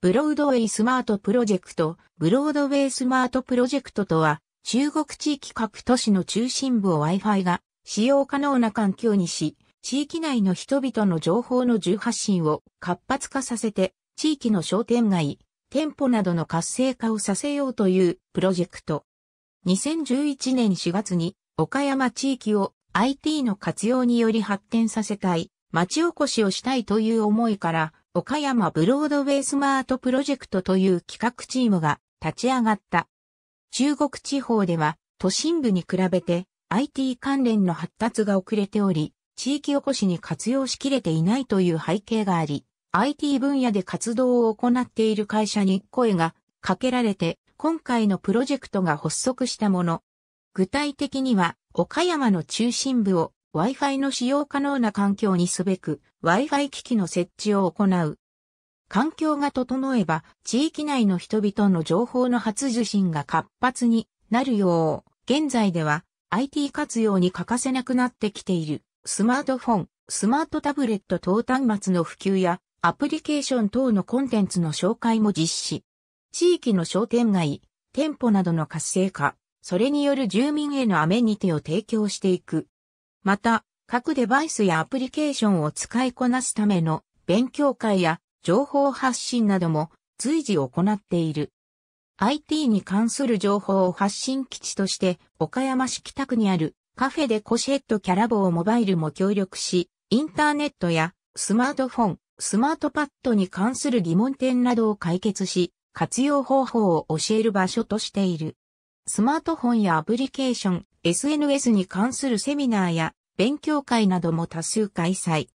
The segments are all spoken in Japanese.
ブロードウェイスマートプロジェクト、ブロードウェイスマートプロジェクトとは、中国地域各都市の中心部を Wi-Fi が使用可能な環境にし、地域内の人々の情報の重発信を活発化させて、地域の商店街、店舗などの活性化をさせようというプロジェクト。2011年4月に岡山地域を IT の活用により発展させたい、町おこしをしたいという思いから、岡山ブロードウェイスマートプロジェクトという企画チームが立ち上がった。中国地方では都心部に比べて IT 関連の発達が遅れており、地域おこしに活用しきれていないという背景があり、IT 分野で活動を行っている会社に声がかけられて、今回のプロジェクトが発足したもの。具体的には、岡山の中心部を Wi-Fi の使用可能な環境にすべく Wi-Fi 機器の設置を行う。環境が整えば、地域内の人々の情報の発受信が活発になるよう、現在では IT 活用に欠かせなくなってきているスマートフォン、スマートタブレット等端末の普及やアプリケーション等のコンテンツの紹介も実施。地域の商店街、店舗などの活性化、それによる住民へのアメニティを提供していく。また、各デバイスやアプリケーションを使いこなすための勉強会や情報発信なども随時行っている。IT に関する情報を発信基地として、岡山市北区にあるカフェでコシェットキャラボーモバイルも協力し、インターネットやスマートフォン、スマートパッドに関する疑問点などを解決し、活用方法を教える場所としている。スマートフォンやアプリケーション、SNS に関するセミナーや勉強会なども多数開催。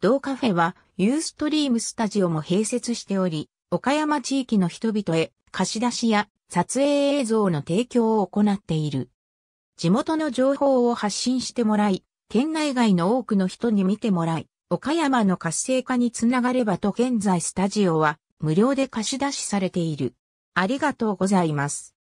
同カフェはユーストリームスタジオも併設しており、岡山地域の人々へ貸し出しや撮影映像の提供を行っている。地元の情報を発信してもらい、県内外の多くの人に見てもらい、岡山の活性化につながればと現在スタジオは無料で貸し出しされている。ありがとうございます。